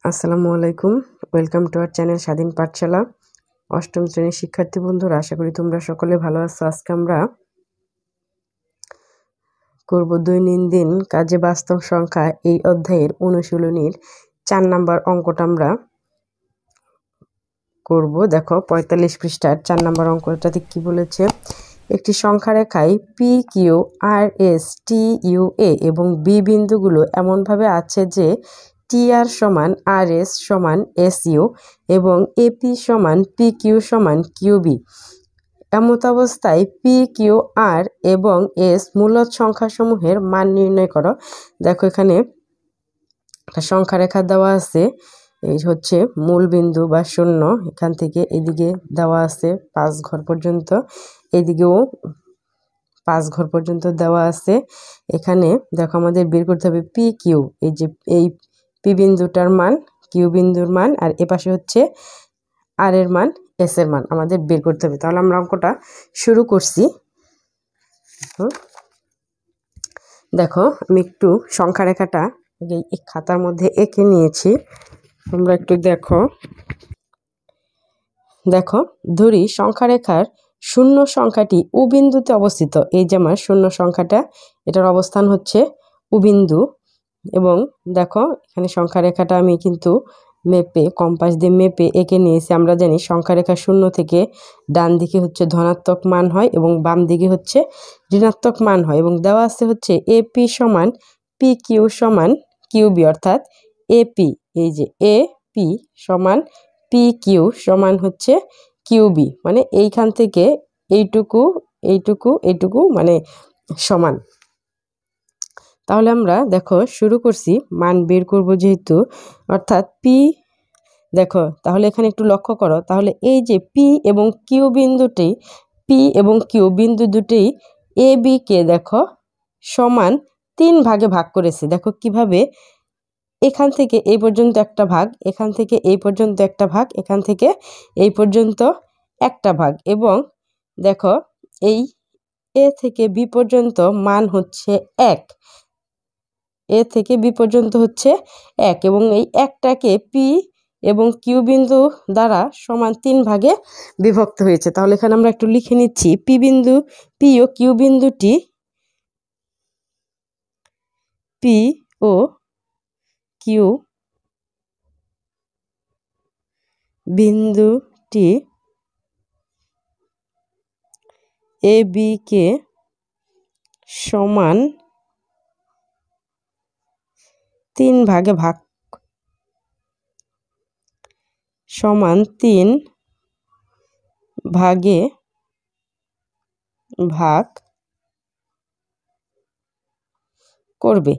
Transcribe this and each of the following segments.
আসসালামু আলাইকুম। Welcome to R channel স্বাধীন পাঠশালা অষ্টম শ্রেণির শিক্ষার্থী বন্ধুরা, আশা করি তোমরা সকলে ভালো আছো। আজকে আমরা করব দৈনন্দিন কাজে বাস্তব সংখ্যা এই অধ্যায়ের অনুশীলনীর চার নাম্বার অঙ্কটা আমরা করব। দেখো, পঁয়তাল্লিশ পৃষ্ঠার চার নাম্বার অঙ্কটাতে কি বলেছে? একটি সংখ্যা রেখায় P Q R S T U A এবং বি বিন্দুগুলো এমনভাবে আছে যে টি আর সমান আর এস সমান এস ইউ এবং এপি সমান পি কিউ সমান কিউবি। এমত অবস্থায় পি কিউ আর এবং এস মূলত সংখ্যাসমূহের মান নির্ণয় করো। দেখো এখানে একটা সংখ্যা রেখা দেওয়া আছে, এই হচ্ছে মূল বিন্দু বা শূন্য। এখান থেকে এদিকে দেওয়া আছে পাঁচ ঘর পর্যন্ত, এদিকেও পাঁচ ঘর পর্যন্ত দেওয়া আছে। এখানে দেখো আমাদের বের করতে হবে পি কিউ এই যে এই পি বিন্দুটার মান, কিউ বিন্দুর মান, আর এপাশে হচ্ছে আর এর মান, এস এর মান আমাদের বের করতে হবে। তাহলে আমরা অঙ্কটা শুরু করছি। দেখো, আমি একটু সংখ্যা রেখাটা এই খাতার মধ্যে এঁকে নিয়েছি। তোমরা একটু দেখো। দেখো, ধরি সংখ্যা রেখার শূন্য সংখ্যাটি উবিন্দুতে অবস্থিত। এই যে আমার শূন্য সংখ্যাটা, এটার অবস্থান হচ্ছে উবিন্দু এবং দেখো, এখানে সংখ্যা রেখাটা আমি কিন্তু মেপে কম্পাস দিয়ে মেপে এঁকে নিয়েছি। আমরা জানি সংখ্যা রেখা শূন্য থেকে ডান দিকে হচ্ছে ধনাত্মক মান হয় এবং বাম দিকে হচ্ছে ঋণাত্মক মান হয় এবং দেওয়া আছে হচ্ছে এপি সমান পি কিউ সমান কিউবি অর্থাৎ এপি এই যে এ পি সমান পি কিউ সমান হচ্ছে কিউবি মানে এইখান থেকে এইটুকু এইটুকু এইটুকু মানে সমান। তাহলে আমরা দেখো শুরু করছি, মান বের করব যেহেতু, অর্থাৎ পি দেখো তাহলে এখানে একটু লক্ষ্য করো, তাহলে এই যে পি এবং কিউ বিন্দুটি পি এবং কিউ বিন্দু দুটি এ বিকে দেখো সমান তিন ভাগে ভাগ করেছি। দেখো কীভাবে এখান থেকে এই পর্যন্ত একটা ভাগ, এখান থেকে এই পর্যন্ত একটা ভাগ, এখান থেকে এই পর্যন্ত একটা ভাগ এবং দেখো এই এ থেকে বি পর্যন্ত মান হচ্ছে এক। এ থেকে বি পর্যন্ত হচ্ছে এক এবং এই একটাকে পি এবং কিউ বিন্দু দ্বারা সমান তিন ভাগে বিভক্ত হয়েছে। তাহলে এখানে আমরা একটু লিখে নিচ্ছি, পি বিন্দু, পি ও কিউ বিন্দুটি পি ও কিউ বিন্দুটি এ বি কে সমান তিন ভাগে ভাগ। সমান তিন ভাগে ভাগ করবে।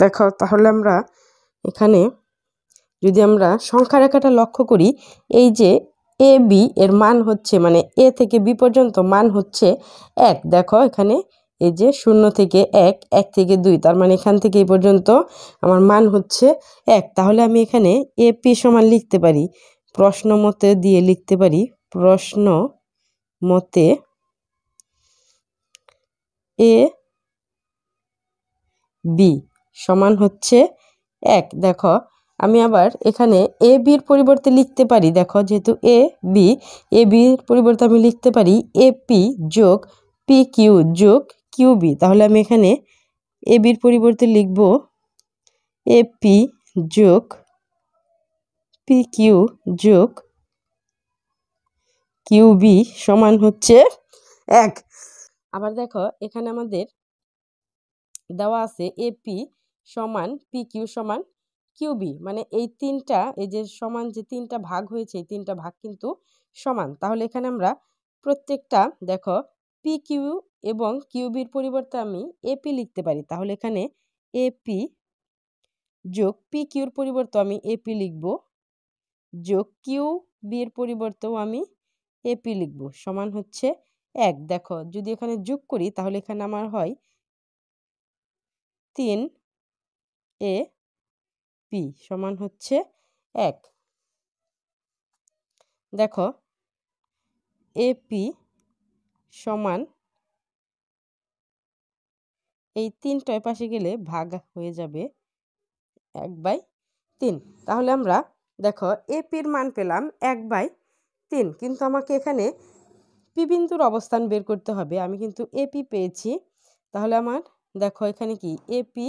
দেখো, তাহলে আমরা এখানে যদি আমরা সংখ্যা রেখাটা লক্ষ্য করি, এই যে এ, বি এর মান হচ্ছে মানে এ থেকে বি পর্যন্ত মান হচ্ছে এক। দেখো, এখানে এই যে শূন্য থেকে এক এক থেকে দুই, তার মানে এখান থেকে এই পর্যন্ত আমার মান হচ্ছে এক। তাহলে আমি এখানে এ পি সমান লিখতে পারি, প্রশ্ন মতে দিয়ে লিখতে পারি, প্রশ্ন মতে এ বি সমান হচ্ছে এক। দেখো, আমি আবার এখানে এ বির পরিবর্তে লিখতে পারি, দেখো যেহেতু এ বি, এ বির পরিবর্তে আমি লিখতে পারি এ পি যোগ পি কিউ যোগ কিউ বি। তাহলে আমি এখানে এ বির পরিবর্তে লিখব এ পি যোগ, পি কিউ যোগ কিউবি সমান হচ্ছে এক। আবার দেখো, এখানে আমাদের দেওয়া আছে এপি সমান পি কিউ সমান কিউবি মানে এই তিনটা, এই যে সমান যে তিনটা ভাগ হয়েছে, এই তিনটা ভাগ কিন্তু সমান। তাহলে এখানে আমরা প্রত্যেকটা, দেখো, পি কিউ এবং কিউবির পরিবর্তে আমি এপি লিখতে পারি। তাহলে এখানে এপি যোগ পি কিউর পরিবর্তে আমি এপি লিখব। যোগ কিউ বির পরিবর্তেও আমি এপি লিখব। সমান হচ্ছে এক। দেখো, যদি এখানে যোগ করি, তাহলে এখানে আমার হয় তিন এ পি সমান হচ্ছে এক। দেখো এপি সমান এই তিনটায় পাশে গেলে ভাগ হয়ে যাবে এক বাই তিন। তাহলে আমরা দেখো এপির মান পেলাম এক বাই তিন। কিন্তু আমাকে এখানে পি বিন্দুর অবস্থান বের করতে হবে। আমি কিন্তু এপি পেয়েছি। তাহলে আমার দেখো এখানে কি? AP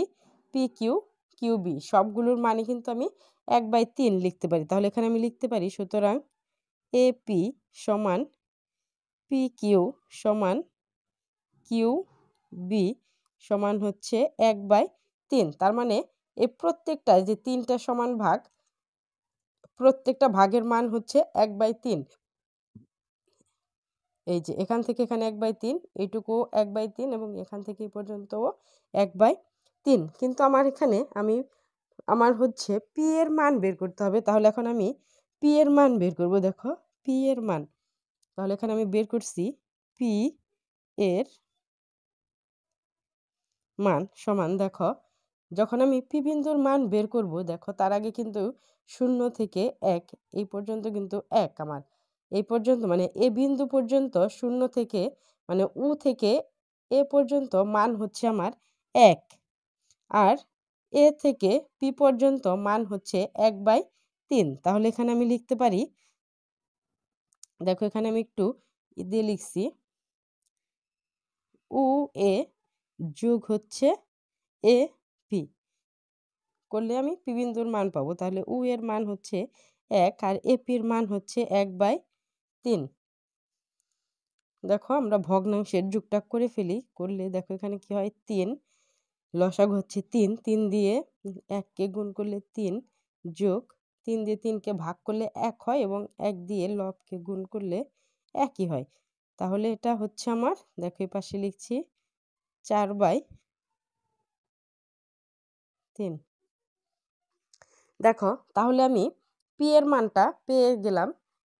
P Q Q B. সবগুলোর মানে কিন্তু আমি এক বাই তিন লিখতে পারি। তাহলে এখানে আমি লিখতে পারি সুতরাং এপি সমান পি কিউ সমান কিউ বি সমান হচ্ছে এক বাই তিন। তার মানে এই প্রত্যেকটা যে তিনটা সমান ভাগ, প্রত্যেকটা ভাগের মান হচ্ছে এক বাই তিন। এই যে এখান থেকে এখানে এক বাই তিন এইটুকু এক বাই তিন এবং এখান থেকে পর্যন্তও এক বাই তিন। কিন্তু আমার এখানে আমি, আমার হচ্ছে পি এর মান বের করতে হবে। তাহলে এখন আমি পি এর মান বের করব, দেখো। পি এর মান। তাহলে এখানে আমি বের করছি পি এর মান সমান, দেখো। যখন আমি পি বিন্দুর মান বের করব, দেখো, তার আগে কিন্তু শূন্য থেকে এক, এই পর্যন্ত কিন্তু এক আমার। এই পর্যন্ত মানে এ বিন্দু পর্যন্ত শূন্য থেকে মানে উ থেকে এ পর্যন্ত মান হচ্ছে আমার এক। আর এ থেকে পি পর্যন্ত মান হচ্ছে এক বাই তিন। তাহলে এখানে আমি লিখতে পারি, দেখো, এখানে আমি একটু দিয়ে লিখছি। উ, এ যোগ হচ্ছে এ পি। করলে আমি পি বিন্দুর মান পাবো। তাহলে উ এর মান হচ্ছে এক আর এপির মান হচ্ছে এক বাই তিন। দেখো আমরা ভগ্নাংশের যুগটাক করে ফেলি। করলে দেখো এখানে কি হয়? তিন। লসাগ হচ্ছে তিন। তিন দিয়ে এককে গুণ করলে তিন যোগ তিন দিয়ে তিনকে ভাগ করলে এক হয় এবং এক দিয়ে লবকে গুণ করলে একই হয়। তাহলে এটা হচ্ছে আমার, দেখো এই পাশে লিখছি চার বাই তিন। দেখো, তাহলে আমি পি এর মানটা পেয়ে গেলাম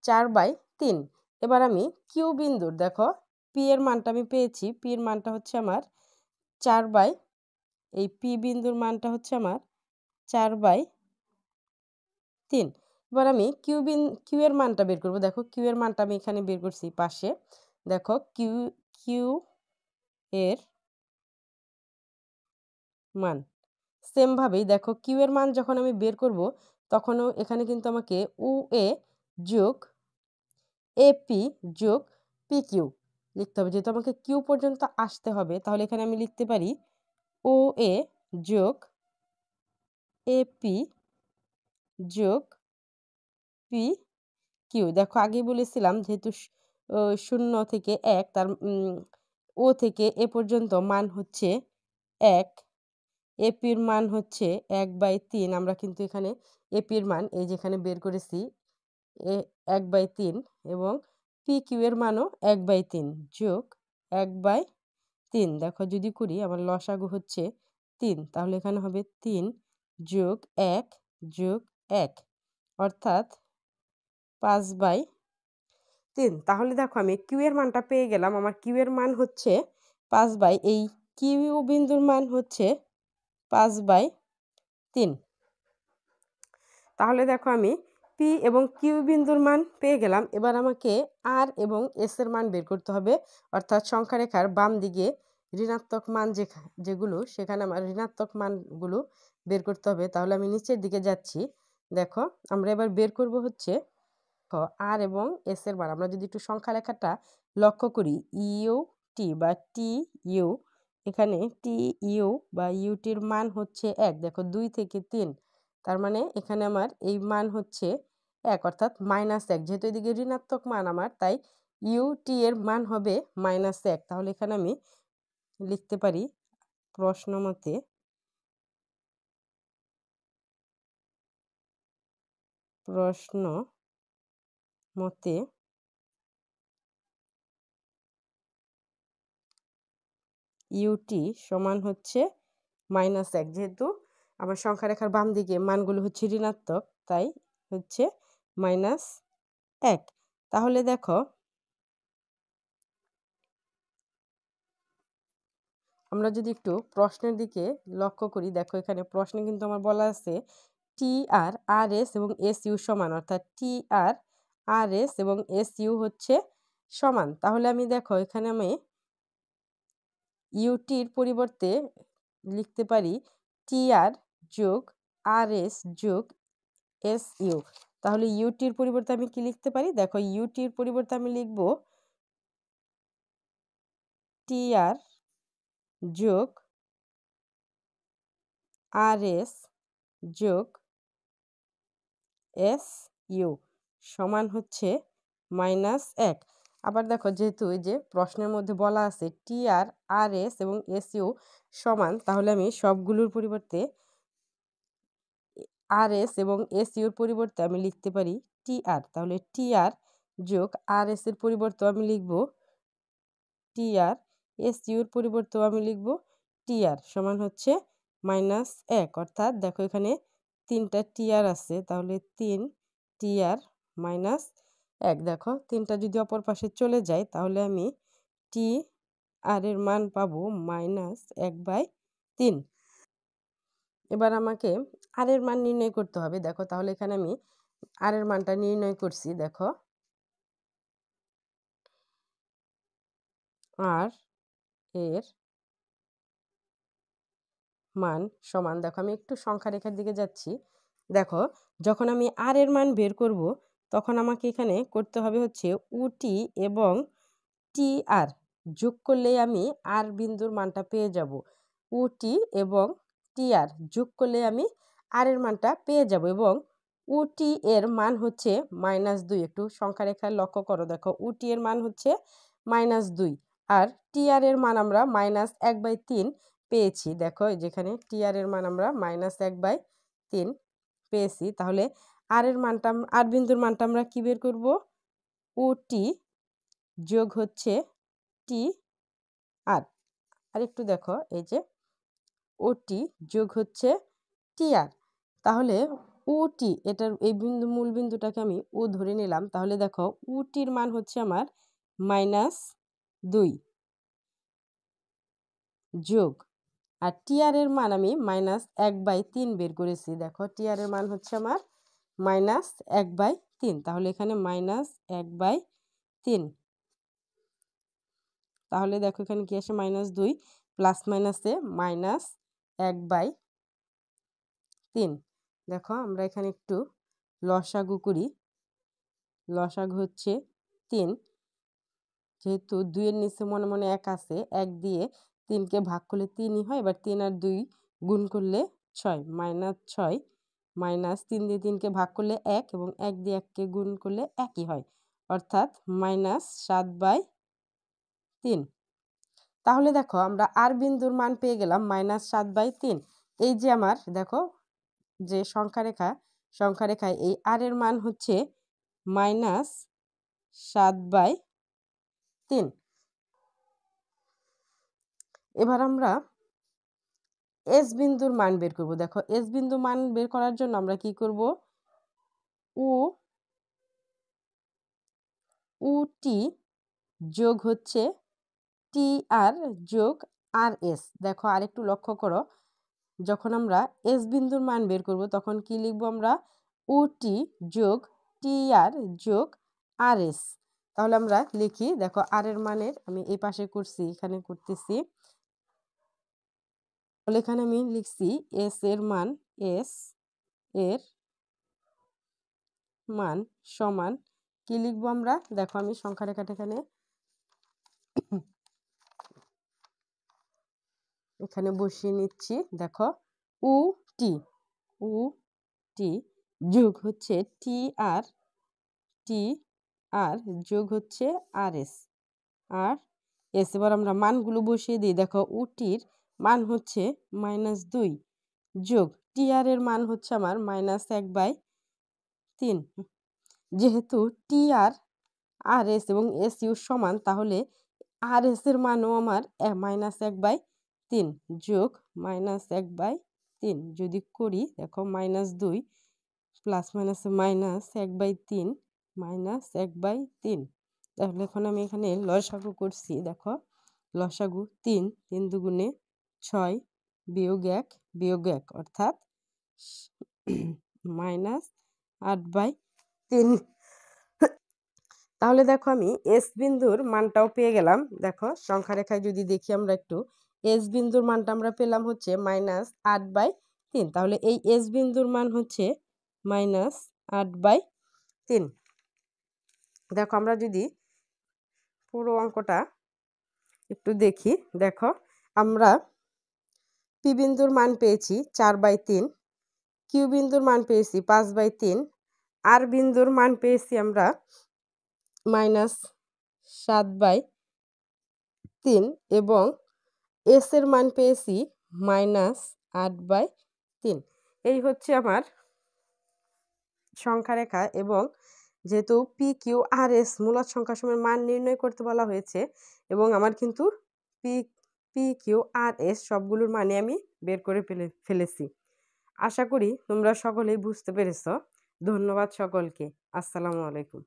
চার বাই তিন। এবার আমি কিউ বিন্দুর, দেখো পি এর মানটা আমি পেয়েছি পি এর মানটা হচ্ছে আমার চার বাই, এই পি বিন্দুর মানটা হচ্ছে আমার চার বাই তিন। এবার আমি কিউ বিন কিউ এর মানটা বের করব। দেখো কিউ এর মানটা আমি এখানে বের করছি, পাশে। দেখো কিউ কিউ এর মান। সেমভাবেই দেখো কিউ এর মান যখন আমি বের করব, তখনও এখানে কিন্তু আমাকে উ এ যোগ এপি যোগ পি কিউ লিখতে হবে। যেহেতু আমাকে কিউ পর্যন্ত আসতে হবে, তাহলে এখানে আমি লিখতে পারি ও এ যোগ এপি যোগ পি কিউ দেখো আগে বলেছিলাম যেহেতু শূন্য থেকে এক, তার ও থেকে এ পর্যন্ত মান হচ্ছে এক। এপির মান হচ্ছে এক বাই তিন। আমরা কিন্তু এখানে এপির মান এই যেখানে বের করেছি, এ এক বাই তিন এবং পি কিউ এর মানও এক বাই তিন যোগ এক বাই তিন। দেখো যদি করি আমার লসাগু হচ্ছে তিন, তাহলে এখানে হবে তিন যোগ এক যোগ এক, অর্থাৎ পাঁচ বাই তিন। তাহলে দেখো আমি কিউ এর মানটা পেয়ে গেলাম। আমার কিউ এর মান হচ্ছে পাঁচ বাই, এই কিউ বিন্দুর মান হচ্ছে পাঁচ বাই তিন। তাহলে দেখো আমি পি এবং কিউ বিন্দুর মান পেয়ে গেলাম। এবার আমাকে আর এবং এস এর মান বের করতে হবে। অর্থাৎ সংখ্যা রেখার বাম দিকে ঋণাত্মক মান যে যেগুলো, সেখানে আমার ঋণাত্মক মানগুলো বের করতে হবে। তাহলে আমি নিচের দিকে যাচ্ছি। দেখো, আমরা এবার বের করব হচ্ছে আর এবং এস এর মান। আমরা যদি একটু সংখ্যা রেখাটা লক্ষ্য করি, ইউ টি বা টি ইউ এখানে টি ইউ বা ইউটির মান হচ্ছে এক। দেখো দুই থেকে তিন, তার মানে এখানে আমার এই মান হচ্ছে এক, অর্থাৎ মাইনাস এক। যেহেতু এদিকে ঋণাত্মক মান আমার, তাই ইউটি এর মান হবে মাইনাস এক। তাহলে এখানে আমি লিখতে পারি প্রশ্ন মতে প্রশ্ন মতে ইউটি সমান হচ্ছে মাইনাস এক যেহেতু আমার সংখ্যা রেখার বাম দিকে মানগুলো হচ্ছে ঋণাত্মক, তাই হচ্ছে মাইনাস এক। তাহলে দেখো, আমরা যদি একটু প্রশ্নের দিকে লক্ষ্য করি, দেখো এখানে প্রশ্নে কিন্তু আমার বলা আছে টি আর আর এস এবং এস ইউ সমান, অর্থাৎ টি আর আর এস এবং এস ইউ হচ্ছে সমান। তাহলে আমি দেখো, এখানে আমি ইউটির পরিবর্তে লিখতে পারি টি আর যোগ আর এস যোগ এস ইউ তাহলে ইউটির পরিবর্তে আমি কি লিখতে পারি? দেখো ইউটির পরিবর্তে আমি লিখব টি আর যোগ আর এস যোগ এস ইউ সমান হচ্ছে মাইনাস এক। আবার দেখো যেহেতু এই যে প্রশ্নের মধ্যে বলা আছে টি আর আর এস এবং এস ইউ সমান, তাহলে আমি সবগুলোর পরিবর্তে আর এস এবং এস ইউর পরিবর্তে আমি লিখতে পারি টি আর তাহলে টি আর যোগ আর এস এর পরিবর্তে আমি লিখব টি আর এস ইউর পরিবর্তেও আমি লিখব টি আর সমান হচ্ছে মাইনাস এক। অর্থাৎ দেখো এখানে তিনটা টি আর আছে, তাহলে তিন টি আর মাইনাস এক দেখো, তিনটা যদি অপর পাশে চলে যায়, তাহলে আমি টি আর এর মান পাবো মাইনাস এক বাই তিন। এবার আমাকে আর এর মান নির্ণয় করতে হবে। দেখো, তাহলে এখানে আমি আর এর মানটা নির্ণয় করছি, দেখো। আর এর মান সমান, দেখো, আমি একটু সংখ্যা রেখার দিকে যাচ্ছি। দেখো, যখন আমি আর এর মান বের করব তখন আমাকে এখানে করতে হবে হচ্ছে উটি এবং টি আর যোগ করলেই আমি আর বিন্দুর মানটা পেয়ে যাব। উটি এবং টি আর যোগ করলে আমি আর এর মানটা পেয়ে যাব এবং উটি এর মান হচ্ছে মাইনাস দুই। একটু সংখ্যা রেখায় লক্ষ্য করো, দেখো উটি এর মান হচ্ছে মাইনাস দুই আর টি আর এর মান আমরা মাইনাস এক বাই তিন পেয়েছি। দেখো যেখানে টি আর এর মান আমরা মাইনাস এক বাই তিন পেয়েছি। তাহলে আর এর মানটা আর বিন্দুর মানটা আমরা কী বের করব? ও টি যোগ হচ্ছে টি আর। আর একটু দেখো, এই যে ও টি যোগ হচ্ছে টি আর। তাহলে টি, এটার এই বিন্দু, মূল বিন্দুটাকে আমি ও ধরে নিলাম। তাহলে দেখো টির মান হচ্ছে আমার মাইনাস দুই যোগ। আর টিআরের মান আমি মাইনাস এক বাই তিন বের করেছি। দেখো টিআরের মান হচ্ছে আমার মাইনাস এক বাই তিন। তাহলে এখানে মাইনাস এক বাই তিন। তাহলে দেখো এখানে কি আসে? মাইনাস দুই প্লাস মাইনাসে মাইনাস এক বাই তিন। দেখো আমরা এখানে একটু লসাগু করি। লসাগু হচ্ছে তিন। যেহেতু দুইয়ের নিচে মনে মনে এক আছে, এক দিয়ে তিনকে ভাগ করলে তিনই হয়, এবার তিন আর দুই গুণ করলে ছয়। মাইনাস ছয় মাইনাস তিন দিয়ে তিনকে ভাগ করলে এক এবং এক দিয়ে এককে গুণ করলে একই হয়। অর্থাৎ মাইনাস সাত বাই তিন। তাহলে দেখো আমরা আর বিন্দুর মান পেয়ে গেলাম মাইনাস সাত বাই তিন। এই যে আমার দেখো যে সংখ্যা রেখা, সংখ্যা রেখায় এই আর এর মান হচ্ছে মাইনাস সাত বাই তিন। এবার আমরা এস বিন্দুর মান বের করব। দেখো এস বিন্দু মান বের করার জন্য আমরা কি করব? উ উ টি যোগ হচ্ছে টি আর যোগ আর এস দেখো, আরেকটু লক্ষ্য করো, যখন আমরা এস বিন্দুর মান বের করব, তখন কি লিখব আমরা? উ টি যোগ টি আর যোগ আর এস তাহলে আমরা লিখি, দেখো আর এর মানের আমি এই পাশে করছি, এখানে করতেছি। তাহলে এখানে আমি লিখছি এস এর মান এস এর মান সমান, কি লিখব আমরা? দেখো আমি সংখ্যা রেখাটা এখানে এখানে বসিয়ে নিচ্ছি। দেখো, উ টি উ টি যোগ হচ্ছে টি আর টি আর যোগ হচ্ছে আর এস আর এস এবার আমরা মানগুলো বসিয়ে দিই। দেখো উটির মান হচ্ছে মাইনাস দুই যোগ টি আর এর মান হচ্ছে আমার মাইনাস এক বাই তিন। যেহেতু টি আর আর এস এবং এস ইউ সমান, তাহলে আর এস এর মানও আমার মাইনাস এক বাই তিন যোগ মাইনাস এক বাই তিন। যদি করি, দেখো মাইনাস দুই প্লাস মাইনাস মাইনাস এক বাই তিন মাইনাস এক বাই তিন। তাহলে এখন আমি এখানে লসাগু করছি, দেখো, লসাগু তিন তিন দুগুণে ছয় বিয়োগ এক বিয়োগ এক অর্থাৎ মাইনাস আট বাই তিন। তাহলে দেখো আমি এস বিন্দুর মানটাও পেয়ে গেলাম। দেখো সংখ্যা রেখায় যদি দেখি আমরা একটু এস বিন্দুর মানটা আমরা পেলাম হচ্ছে মাইনাস আট বাই তিন। তাহলে এই এস বিন্দুর মান হচ্ছে মাইনাস আট বাই তিন। দেখো আমরা যদি পুরো অঙ্কটা একটু দেখি, দেখো আমরা পি বিন্দুর মান পেয়েছি চার বাই তিন, কিউ বিন্দুর মান পেয়েছি পাঁচ বাই তিন, আর বিন্দুর মান পেয়েছি আমরা মাইনাস সাত বাই তিন এবং এস এর মান পেয়েছি মাইনাস আট বাই তিন। এই হচ্ছে আমার সংখ্যা রেখা এবং যেহেতু পি কিউ আর এস মূলত সংখ্যাসমূহের মান নির্ণয় করতে বলা হয়েছে এবং আমার কিন্তু P P Q R S সবগুলোর মানে আমি বের করে ফেলে, ফেলেছি। আশা করি তোমরা সকলেই বুঝতে পেরেছ। ধন্যবাদ সকলকে। আসসালামু আলাইকুম।